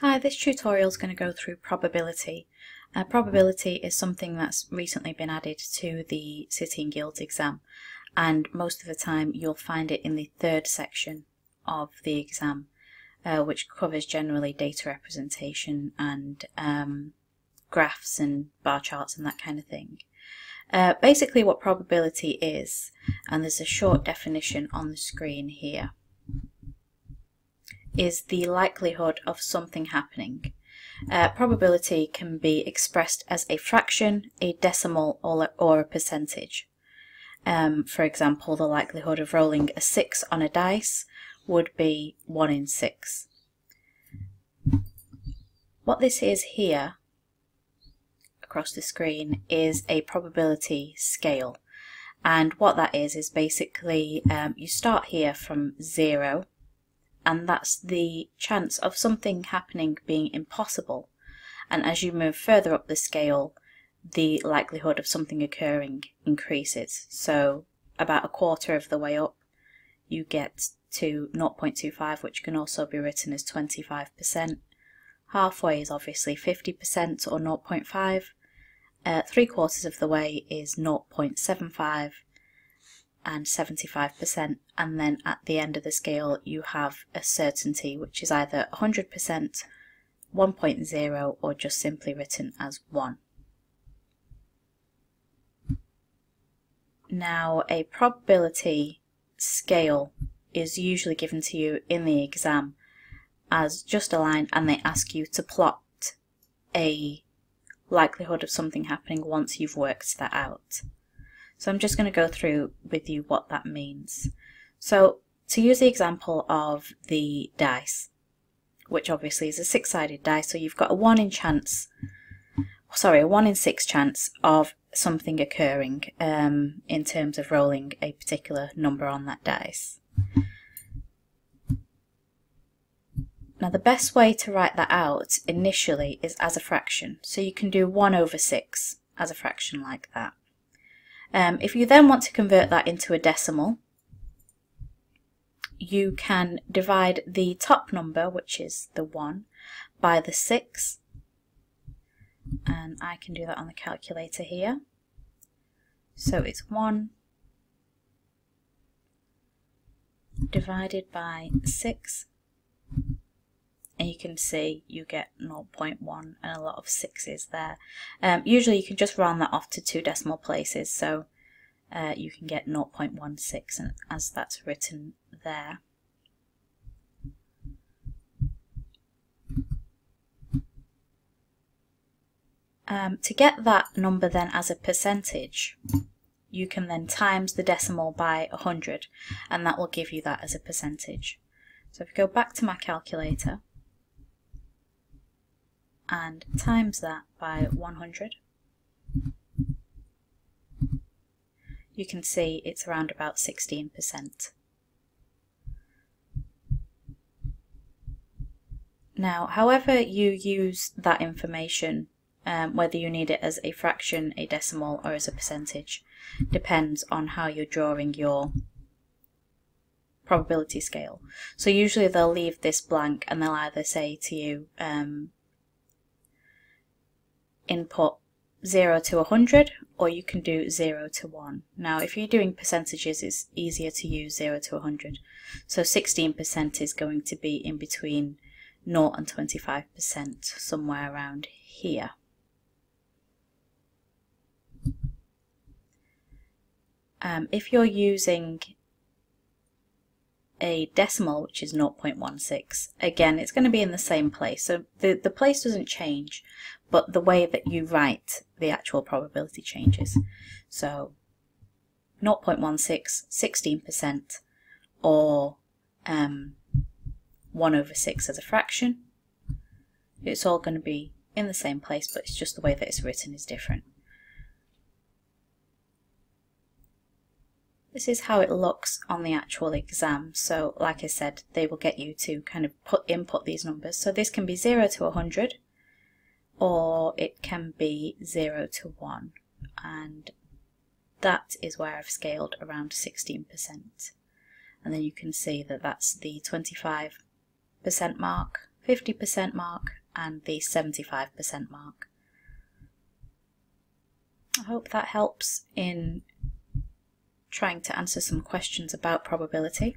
Hi, this tutorial is going to go through probability. Uh, probability is something that's recently been added to the City and Guilds exam and most of the time you'll find it in the third section of the exam uh, which covers generally data representation and um, graphs and bar charts and that kind of thing. Uh, basically what probability is, and there's a short definition on the screen here is the likelihood of something happening. Uh, probability can be expressed as a fraction, a decimal, or, or a percentage. Um, for example, the likelihood of rolling a 6 on a dice would be 1 in 6. What this is here across the screen is a probability scale. And what that is, is basically um, you start here from 0 and that's the chance of something happening being impossible. And as you move further up the scale, the likelihood of something occurring increases. So about a quarter of the way up, you get to 0.25, which can also be written as 25%. Halfway is obviously 50% or 0.5. Uh, three quarters of the way is 0.75 and 75% and then at the end of the scale you have a certainty which is either 100%, 1.0 or just simply written as 1. Now a probability scale is usually given to you in the exam as just a line and they ask you to plot a likelihood of something happening once you've worked that out. So I'm just going to go through with you what that means. So to use the example of the dice, which obviously is a six-sided dice, so you've got a one in chance, sorry, a one in six chance of something occurring um, in terms of rolling a particular number on that dice. Now the best way to write that out initially is as a fraction. So you can do 1 over 6 as a fraction like that. Um, if you then want to convert that into a decimal, you can divide the top number, which is the 1, by the 6. And I can do that on the calculator here. So it's 1 divided by 6 and you can see you get 0.1 and a lot of sixes there. Um, usually you can just round that off to two decimal places so uh, you can get 0.16 and as that's written there. Um, to get that number then as a percentage, you can then times the decimal by 100 and that will give you that as a percentage. So if we go back to my calculator, and times that by 100, you can see it's around about 16%. Now, however you use that information, um, whether you need it as a fraction, a decimal, or as a percentage, depends on how you're drawing your probability scale. So usually they'll leave this blank and they'll either say to you, um, input 0 to 100 or you can do 0 to 1. Now if you're doing percentages it's easier to use 0 to 100. So 16% is going to be in between 0 and 25% somewhere around here. Um, if you're using a decimal, which is 0.16, again, it's going to be in the same place. So the, the place doesn't change, but the way that you write the actual probability changes. So 0.16, 16%, or um, 1 over 6 as a fraction. It's all going to be in the same place, but it's just the way that it's written is different. This is how it looks on the actual exam. So like I said, they will get you to kind of put input these numbers. So this can be 0 to 100 or it can be 0 to 1 and that is where I've scaled around 16% and then you can see that that's the 25% mark, 50% mark and the 75% mark. I hope that helps in trying to answer some questions about probability.